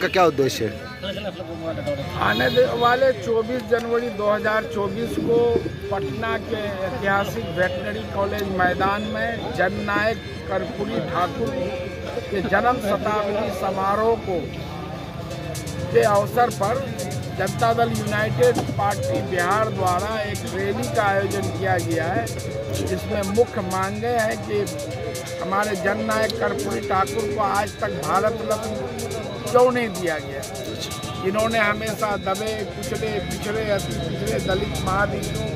का क्या उद्देश्य है? आने वाले 24 जनवरी 2024 को पटना के ऐतिहासिक वेटनरी कॉलेज मैदान में जननायक कर्पूरी ठाकुर के जन्म शताब्दी समारोह को के अवसर पर जनता दल यूनाइटेड पार्टी बिहार द्वारा एक रैली का आयोजन किया गया है। जिसमें मुख्य मांगे हैं कि हमारे जननायक कर्पूरी ठाकुर को आज तक भारत रत्न क्यों नहीं दिया गया? इन्होंने हमेशा दबे पिछड़े पिछड़े अति पिछड़े दलित महादीनों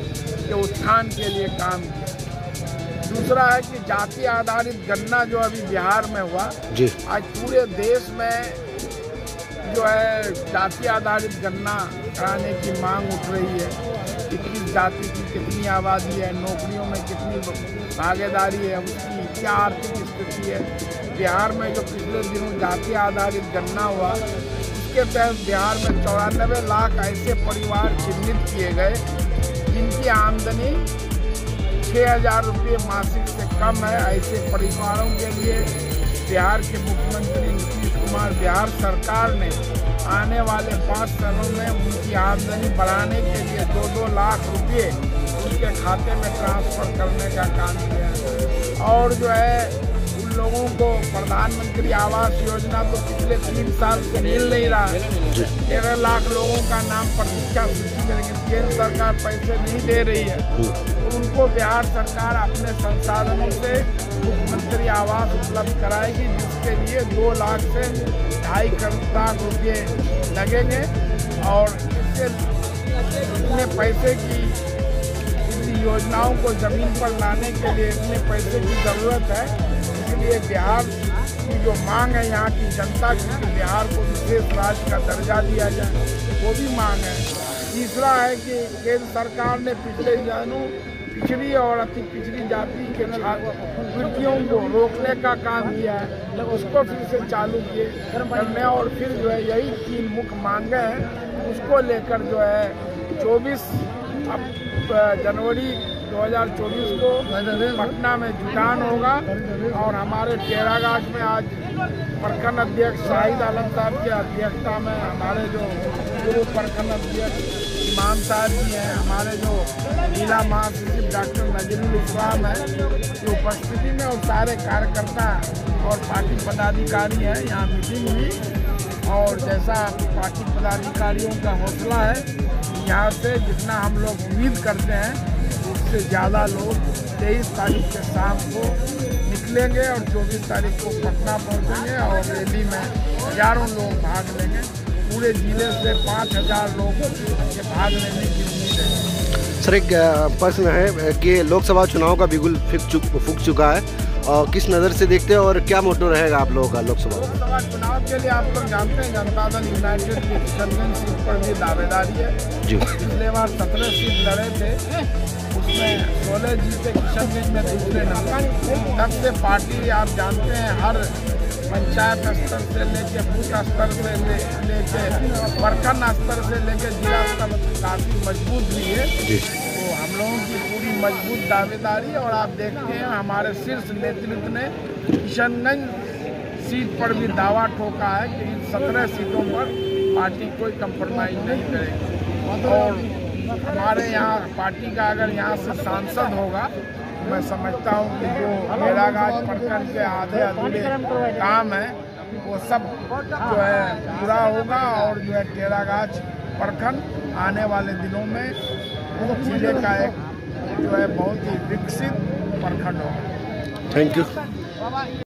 के उत्थान के लिए काम किया। दूसरा है कि जाति आधारित गन्ना जो अभी बिहार में हुआ जी। आज पूरे देश में जो है, जाति आधारित गन्ना कराने की मांग उठ रही है। कितनी जाति की कितनी आबादी है, नौकरियों में कितनी भागीदारी है, उसकी क्या आर्थिक स्थिति है। बिहार में जो पिछले दिनों जाति आधारित गन्ना हुआ, उसके तहत बिहार में चौरानबे लाख ऐसे परिवार चिन्हित किए गए, जिनकी आमदनी छः हज़ार रुपये मासिक से कम है। ऐसे परिवारों के लिए बिहार के मुख्यमंत्री नीतीश कुमार, बिहार सरकार ने आने वाले पाँच सालों में उनकी आमदनी बढ़ाने के लिए दो दो लाख रुपये उनके खाते में ट्रांसफ़र करने का काम किया है। और जो है लोगों को प्रधानमंत्री आवास योजना तो पिछले तीन साल से मिल नहीं रहा है। तेरह लाख लोगों का नाम प्रतीक्षा सूची में लेकिन केंद्र सरकार पैसे नहीं दे रही है। तो उनको बिहार सरकार अपने संसाधनों से मुख्यमंत्री आवास उपलब्ध कराएगी जिसके लिए दो लाख से ढाई करोड़ लाख रुपये लगेंगे और इससे इतने पैसे की योजनाओं को ज़मीन पर लाने के लिए इतने पैसे की ज़रूरत है इसलिए बिहार की जो मांग है, यहाँ की जनता की कि बिहार को विशेष राज्य का दर्जा दिया जाए, वो भी मांग है। तीसरा है कि केंद्र सरकार ने पिछले दिनों पिछड़ी और अति पिछड़ी जाति के छात्रवृत्तियों को रोकने का काम किया है उसको फिर से चालू किए। करने और फिर जो है, यही तीन मुख्य मांगे हैं। उसको लेकर जो है 24 अब जनवरी 2024 को पटना में जुटान होगा और हमारे टेराघाट में आज प्रखंड अध्यक्ष शाहिद आलम साहब की अध्यक्षता में हमारे जो पूर्व प्रखंड अध्यक्ष इमाम साहब जी हैं, हमारे जो जिला महासचिव डॉक्टर नजरुल इस्लाम है की उपस्थिति में और सारे कार्यकर्ता और पार्टी पदाधिकारी हैं, यहाँ मीटिंग हुई और जैसा पार्टी पदाधिकारियों का हौसला है, यहाँ से जितना हम लोग उम्मीद करते हैं उससे ज़्यादा लोग तेईस तारीख के शाम को निकलेंगे और चौबीस तारीख को पटना पहुँचेंगे और रैली में हज़ारों लोग भाग लेंगे। पूरे ज़िले से पाँच हज़ार लोग के भाग लेने की उम्मीद है। सर एक प्रश्न है कि लोकसभा चुनाव का बिगुल फूक चुका है। और किस नज़र से देखते हैं और क्या मोटो रहेगा आप लोगों का लोकसभा? लोकसभा चुनाव के लिए आप लोग जानते हैं जनता दल यूनाइटेड की किशनगंज सीट पर भी दावेदारी है। जी। पिछले बार सत्रह सीट लड़े थे। सोलह जीते किशनगंज में दूसरे नंबर तब से पार्टी आप जानते हैं हर पंचायत स्तर से लेके बूथ स्तर से लेके प्रखंड स्तर से लेके जिला स्तर काफ़ी मज़बूत हुई है तो हम लोगों की पूरी मज़बूत दावेदारी और आप देखते हैं हमारे शीर्ष नेतृत्व ने किशनगंज सीट पर भी दावा ठोका है कि इन सत्रह सीटों पर पार्टी कोई कंप्रोमाइज नहीं करेगी और हमारे यहाँ पार्टी का अगर यहाँ से सांसद होगा, मैं समझता हूँ कि जो मेरागाज प्रखंड के आधे अधूरे काम है, वो सब जो है पूरा होगा और जो है टेरागाछ प्रखंड आने वाले दिनों में ज़िले का एक जो है बहुत ही विकसित प्रखंड होगा। Thank you